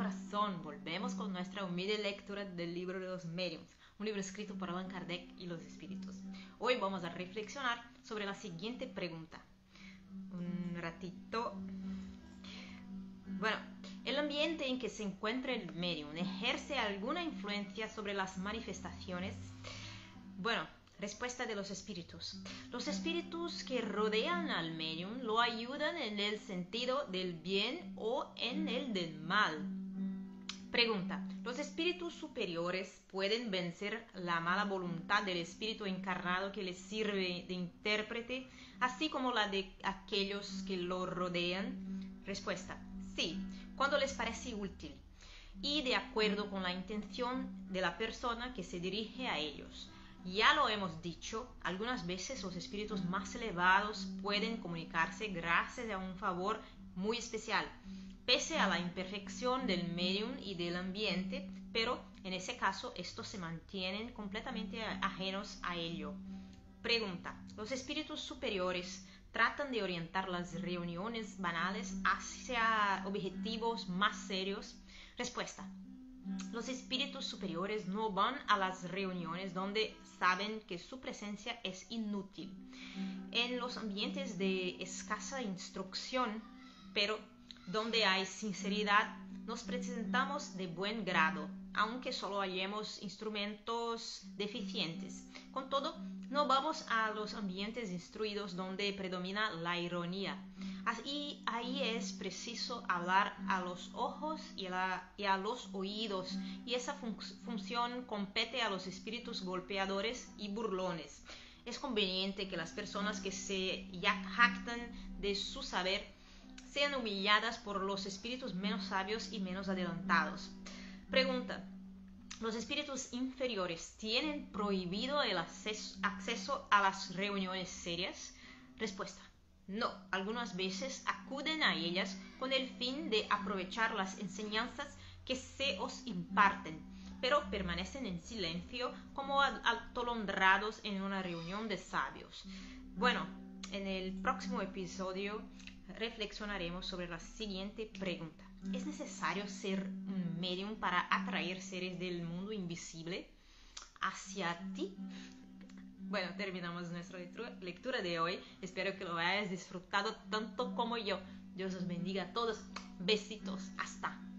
corazón, volvemos con nuestra humilde lectura del libro de los mediums, un libro escrito por Allan Kardec y los espíritus. Hoy vamos a reflexionar sobre la siguiente pregunta. Un ratito. Bueno, ¿el ambiente en que se encuentra el medium ejerce alguna influencia sobre las manifestaciones? Bueno, Respuesta de los espíritus. Los espíritus que rodean al medium lo ayudan en el sentido del bien o en el del mal. Pregunta. ¿Los espíritus superiores pueden vencer la mala voluntad del espíritu encarnado que les sirve de intérprete, así como la de aquellos que lo rodean? Respuesta. Sí, cuando les parece útil y de acuerdo con la intención de la persona que se dirige a ellos. Ya lo hemos dicho, algunas veces los espíritus más elevados pueden comunicarse gracias a un favor muy especial, pese a la imperfección del medium y del ambiente, pero en ese caso estos se mantienen completamente ajenos a ello. Pregunta, ¿los espíritus superiores tratan de orientar las reuniones banales hacia objetivos más serios? Respuesta, los espíritus superiores no van a las reuniones donde saben que su presencia es inútil. En los ambientes de escasa instrucción, pero donde hay sinceridad, nos presentamos de buen grado, aunque solo hallemos instrumentos deficientes. Con todo, no vamos a los ambientes instruidos donde predomina la ironía. Así, ahí es preciso hablar a los ojos y a, los oídos, y esa función compete a los espíritus golpeadores y burlones. Es conveniente que las personas que se jactan de su saber sean humilladas por los espíritus menos sabios y menos adelantados. Pregunta. ¿Los espíritus inferiores tienen prohibido el acceso a las reuniones serias? Respuesta. No, algunas veces acuden a ellas con el fin de aprovechar las enseñanzas que se os imparten, pero permanecen en silencio como atolondrados en una reunión de sabios. Bueno, en el próximo episodio reflexionaremos sobre la siguiente pregunta. ¿Es necesario ser un medium para atraer seres del mundo invisible hacia ti? Bueno, terminamos nuestra lectura de hoy. Espero que lo hayas disfrutado tanto como yo. Dios os bendiga a todos. Besitos. Hasta.